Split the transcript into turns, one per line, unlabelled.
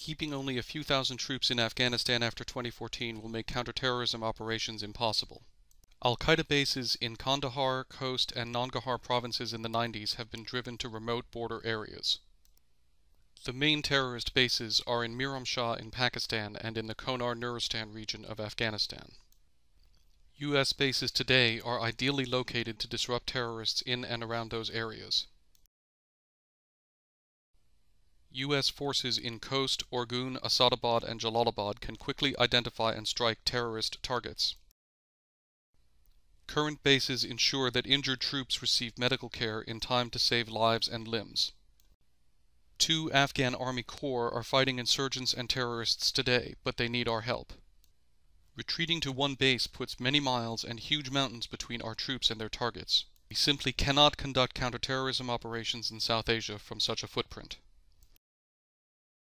keeping only a few thousand troops in Afghanistan after 2014 will make counterterrorism operations impossible. Al Qaeda bases in Kandahar, Khost, and Nangarhar provinces in the 90s have been driven to remote border areas. The main terrorist bases are in Miram Shah in Pakistan and in the Konar Nuristan region of Afghanistan. U.S. bases today are ideally located to disrupt terrorists in and around those areas. U.S. forces in Khost, Orgun, Asadabad, and Jalalabad can quickly identify and strike terrorist targets. Current bases ensure that injured troops receive medical care in time to save lives and limbs. Two Afghan Army Corps are fighting insurgents and terrorists today, but they need our help. Retreating to one base puts many miles and huge mountains between our troops and their targets. We simply cannot conduct counterterrorism operations in South Asia from such a footprint.